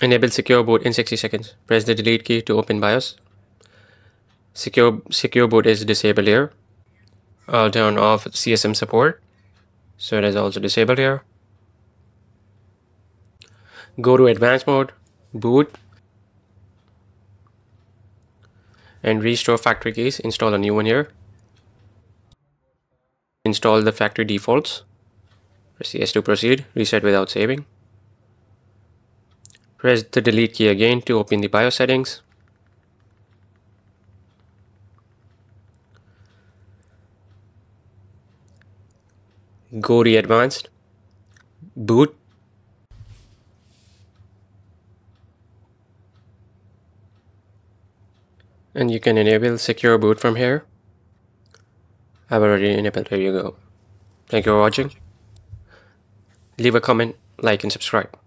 Enable secure boot in 60 seconds. Press the delete key to open BIOS. Secure, secure boot is disabled here. I'll turn off CSM support. So it is also disabled here. Go to advanced mode, boot, and restore factory keys. Install a new one here. Install the factory defaults. Press yes to proceed. Reset without saving. Press the delete key again to open the BIOS settings. Go to advanced, boot, and you can enable secure boot from here. I've already enabled, there you go. Thank you for watching. Leave a comment, like and subscribe.